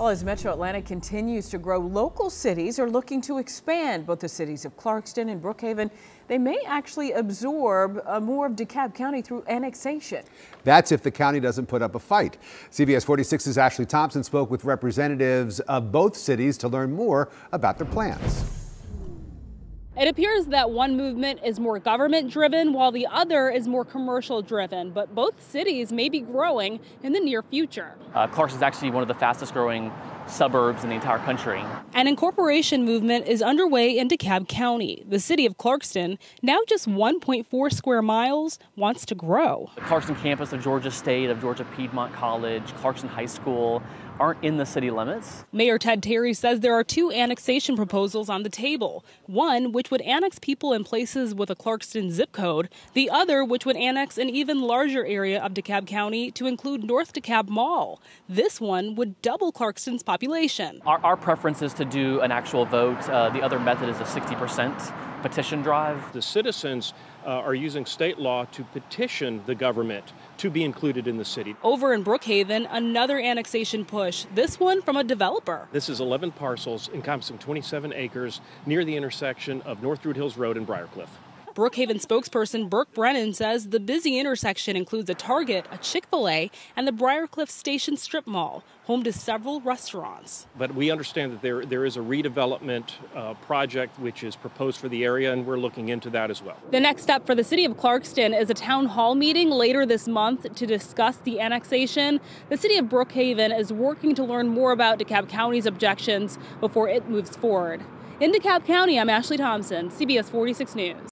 Well, as Metro Atlanta continues to grow, local cities are looking to expand. Both the cities of Clarkston and Brookhaven, they may actually absorb uh, more of DeKalb County through annexation. That's if the county doesn't put up a fight. CBS 46's Ashley Thompson spoke with representatives of both cities to learn more about their plans. It appears that one movement is more government driven while the other is more commercial driven, but both cities may be growing in the near future. Uh, is actually one of the fastest growing suburbs in the entire country. An incorporation movement is underway in DeKalb County. The city of Clarkston, now just 1.4 square miles, wants to grow. The Clarkston campus of Georgia State, of Georgia Piedmont College, Clarkston High School aren't in the city limits. Mayor Ted Terry says there are two annexation proposals on the table. One, which would annex people in places with a Clarkston zip code. The other, which would annex an even larger area of DeKalb County to include North DeKalb Mall. This one would double Clarkston's population. Our, our preference is to do an actual vote. Uh, the other method is a 60% petition drive. The citizens uh, are using state law to petition the government to be included in the city. Over in Brookhaven, another annexation push, this one from a developer. This is 11 parcels encompassing 27 acres near the intersection of North Druid Hills Road and Briarcliff. Brookhaven spokesperson Burke Brennan says the busy intersection includes a Target, a Chick fil A, and the Briarcliff Station Strip Mall, home to several restaurants. But we understand that there, there is a redevelopment uh, project which is proposed for the area, and we're looking into that as well. The next step for the city of Clarkston is a town hall meeting later this month to discuss the annexation. The city of Brookhaven is working to learn more about DeKalb County's objections before it moves forward. In DeKalb County, I'm Ashley Thompson, CBS 46 News.